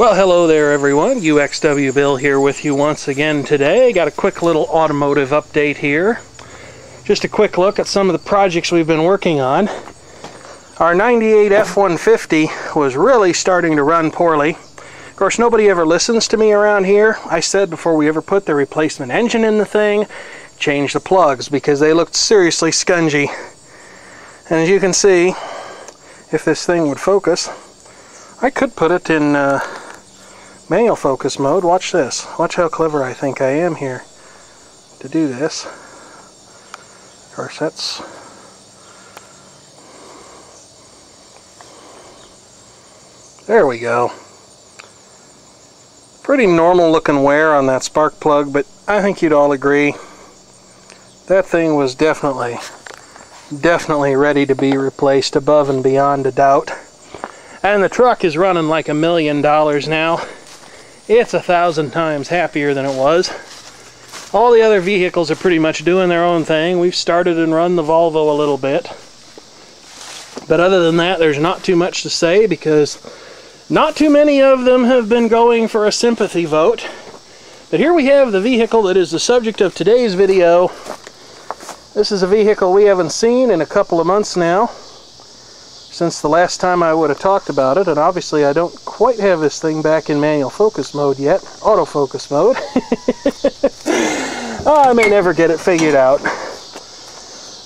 Well, hello there everyone. UXW Bill here with you once again today. Got a quick little automotive update here. Just a quick look at some of the projects we've been working on. Our 98 F-150 was really starting to run poorly. Of course, nobody ever listens to me around here. I said before we ever put the replacement engine in the thing, change the plugs because they looked seriously scungy. And as you can see, if this thing would focus, I could put it in uh, manual focus mode. Watch this. Watch how clever I think I am here to do this. There we go. Pretty normal looking wear on that spark plug, but I think you'd all agree that thing was definitely, definitely ready to be replaced above and beyond a doubt. And the truck is running like a million dollars now it's a thousand times happier than it was. All the other vehicles are pretty much doing their own thing. We've started and run the Volvo a little bit. But other than that, there's not too much to say because not too many of them have been going for a sympathy vote. But here we have the vehicle that is the subject of today's video. This is a vehicle we haven't seen in a couple of months now since the last time I would have talked about it, and obviously I don't quite have this thing back in manual focus mode yet, autofocus mode. oh, I may never get it figured out.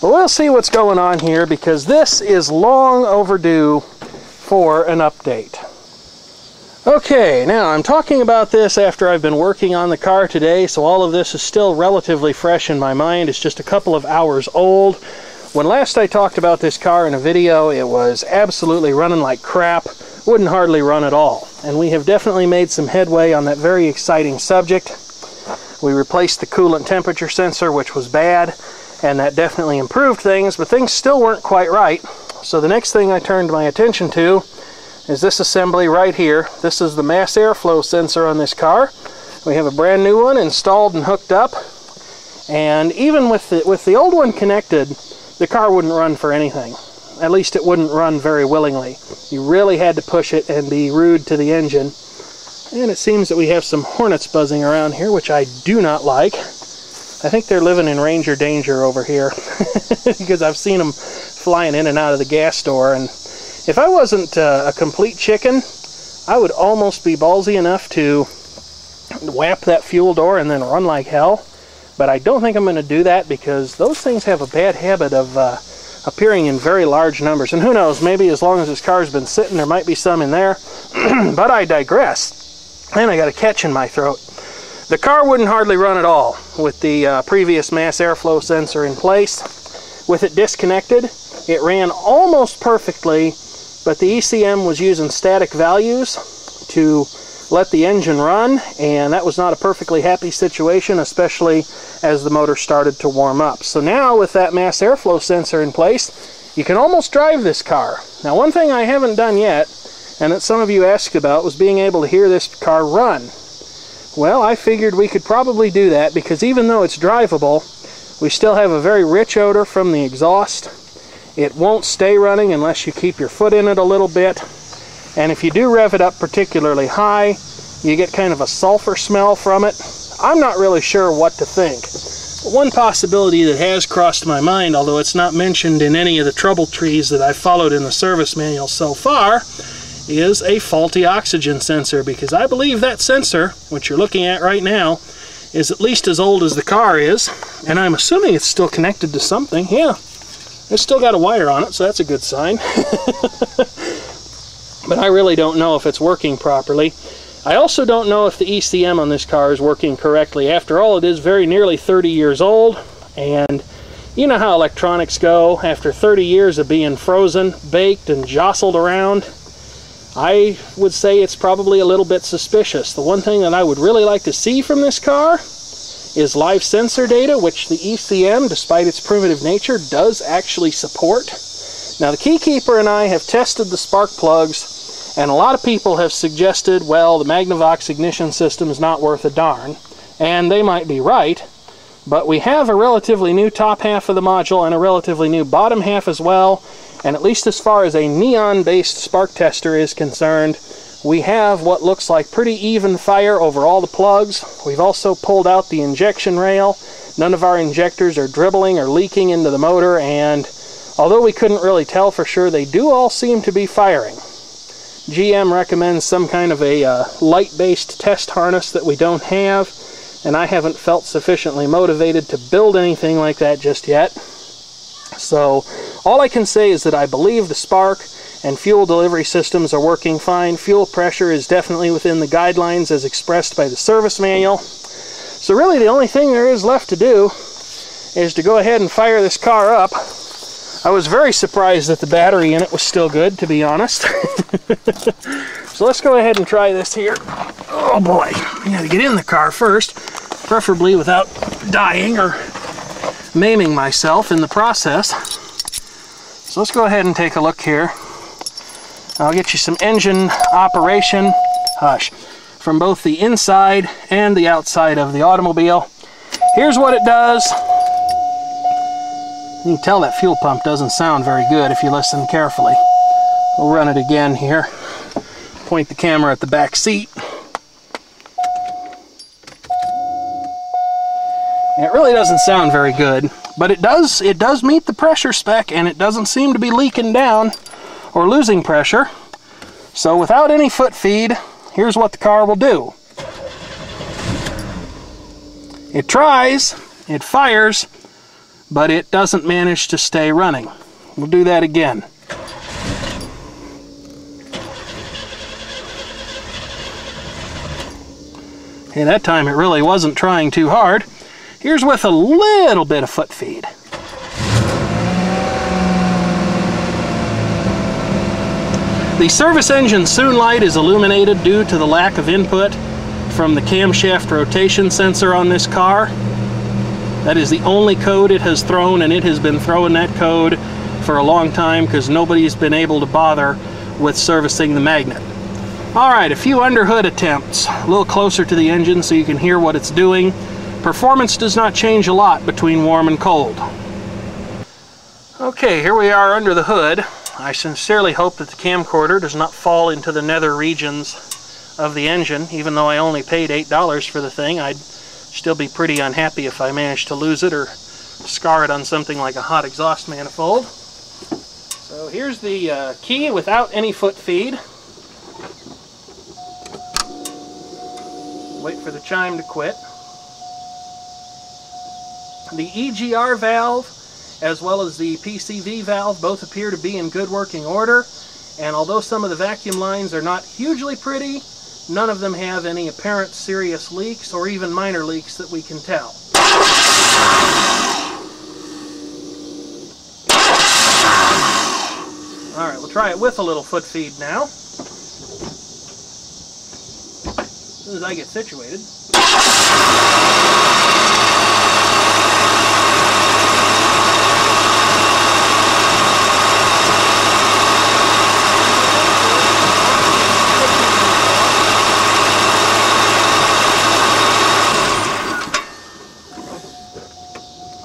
But we'll see what's going on here because this is long overdue for an update. Okay, now I'm talking about this after I've been working on the car today, so all of this is still relatively fresh in my mind. It's just a couple of hours old. When last I talked about this car in a video, it was absolutely running like crap, wouldn't hardly run at all. And we have definitely made some headway on that very exciting subject. We replaced the coolant temperature sensor, which was bad, and that definitely improved things, but things still weren't quite right. So the next thing I turned my attention to is this assembly right here. This is the mass airflow sensor on this car. We have a brand new one installed and hooked up. And even with the, with the old one connected, the car wouldn't run for anything. At least it wouldn't run very willingly. You really had to push it and be rude to the engine. And it seems that we have some hornets buzzing around here, which I do not like. I think they're living in ranger danger over here because I've seen them flying in and out of the gas door. And if I wasn't uh, a complete chicken, I would almost be ballsy enough to whap that fuel door and then run like hell. But I don't think I'm going to do that because those things have a bad habit of uh, appearing in very large numbers. And who knows, maybe as long as this car's been sitting, there might be some in there. but I digress. And I got a catch in my throat. The car wouldn't hardly run at all with the uh, previous mass airflow sensor in place. With it disconnected, it ran almost perfectly, but the ECM was using static values to let the engine run, and that was not a perfectly happy situation, especially as the motor started to warm up. So now with that mass airflow sensor in place, you can almost drive this car. Now one thing I haven't done yet, and that some of you asked about, was being able to hear this car run. Well, I figured we could probably do that because even though it's drivable, we still have a very rich odor from the exhaust. It won't stay running unless you keep your foot in it a little bit. And if you do rev it up particularly high, you get kind of a sulfur smell from it. I'm not really sure what to think. One possibility that has crossed my mind, although it's not mentioned in any of the trouble trees that I've followed in the service manual so far, is a faulty oxygen sensor because I believe that sensor, which you're looking at right now, is at least as old as the car is, and I'm assuming it's still connected to something. Yeah, it's still got a wire on it, so that's a good sign. but I really don't know if it's working properly. I also don't know if the ECM on this car is working correctly. After all, it is very nearly 30 years old, and you know how electronics go. After 30 years of being frozen, baked, and jostled around, I would say it's probably a little bit suspicious. The one thing that I would really like to see from this car is live sensor data, which the ECM, despite its primitive nature, does actually support. Now the Keykeeper and I have tested the spark plugs and a lot of people have suggested, well, the Magnavox ignition system is not worth a darn. And they might be right, but we have a relatively new top half of the module and a relatively new bottom half as well. And at least as far as a neon-based spark tester is concerned, we have what looks like pretty even fire over all the plugs. We've also pulled out the injection rail. None of our injectors are dribbling or leaking into the motor, and although we couldn't really tell for sure, they do all seem to be firing. GM recommends some kind of a uh, light-based test harness that we don't have, and I haven't felt sufficiently motivated to build anything like that just yet. So all I can say is that I believe the spark and fuel delivery systems are working fine. Fuel pressure is definitely within the guidelines as expressed by the service manual. So really the only thing there is left to do is to go ahead and fire this car up. I was very surprised that the battery in it was still good, to be honest. so let's go ahead and try this here. Oh boy, I gotta get in the car first, preferably without dying or maiming myself in the process. So let's go ahead and take a look here. I'll get you some engine operation, hush, from both the inside and the outside of the automobile. Here's what it does. You can tell that fuel pump doesn't sound very good if you listen carefully. We'll run it again here. Point the camera at the back seat. it really doesn't sound very good, but it does it does meet the pressure spec and it doesn't seem to be leaking down or losing pressure. So without any foot feed, here's what the car will do. It tries, it fires, but it doesn't manage to stay running. We'll do that again. And that time it really wasn't trying too hard. Here's with a little bit of foot feed. The service engine soon light is illuminated due to the lack of input from the camshaft rotation sensor on this car. That is the only code it has thrown and it has been throwing that code for a long time because nobody's been able to bother with servicing the magnet. Alright, a few underhood attempts, a little closer to the engine so you can hear what it's doing. Performance does not change a lot between warm and cold. Okay, here we are under the hood. I sincerely hope that the camcorder does not fall into the nether regions of the engine. Even though I only paid $8 for the thing, I'd still be pretty unhappy if I managed to lose it or scar it on something like a hot exhaust manifold. So here's the uh, key without any foot feed. Wait for the chime to quit. The EGR valve as well as the PCV valve both appear to be in good working order and although some of the vacuum lines are not hugely pretty, none of them have any apparent serious leaks or even minor leaks that we can tell. Alright, we'll try it with a little foot feed now. As soon as I get situated.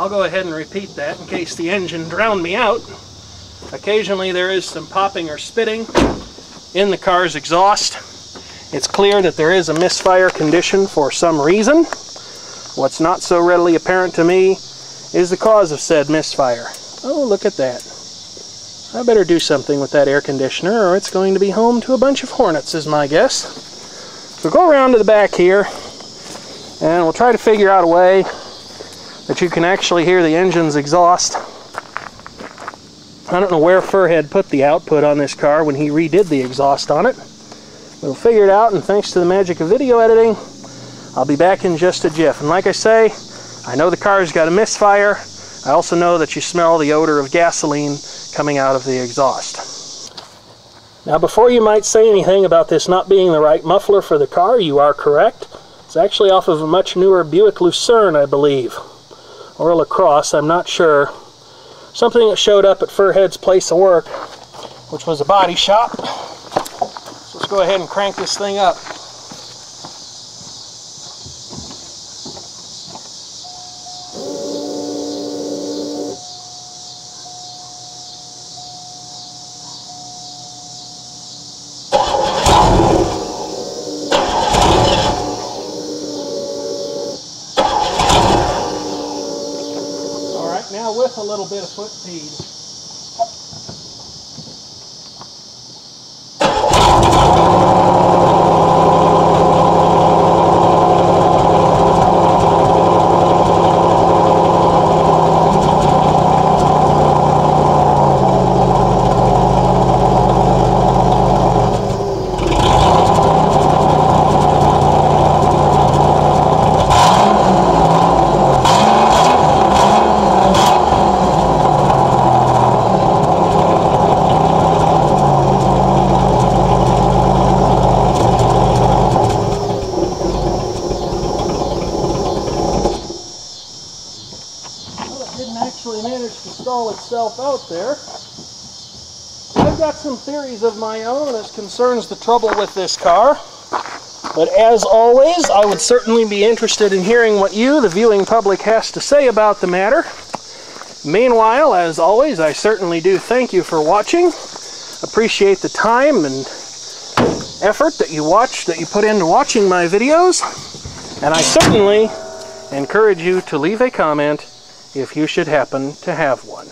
I'll go ahead and repeat that in case the engine drowned me out. Occasionally there is some popping or spitting in the car's exhaust. It's clear that there is a misfire condition for some reason. What's not so readily apparent to me is the cause of said misfire. Oh, look at that. I better do something with that air conditioner or it's going to be home to a bunch of hornets is my guess. So go around to the back here and we'll try to figure out a way that you can actually hear the engine's exhaust. I don't know where Furhead put the output on this car when he redid the exhaust on it. We'll figure it out, and thanks to the magic of video editing, I'll be back in just a jiff. And like I say, I know the car's got a misfire. I also know that you smell the odor of gasoline coming out of the exhaust. Now before you might say anything about this not being the right muffler for the car, you are correct. It's actually off of a much newer Buick Lucerne, I believe or LaCrosse, I'm not sure. Something that showed up at Furhead's place of work, which was a body shop. So let's go ahead and crank this thing up. With a little bit of foot feed. Well, it didn't actually manage to itself out there. I've got some theories of my own as concerns the trouble with this car. But as always, I would certainly be interested in hearing what you, the viewing public, has to say about the matter. Meanwhile, as always, I certainly do thank you for watching. Appreciate the time and effort that you watch, that you put into watching my videos. And I certainly encourage you to leave a comment if you should happen to have one.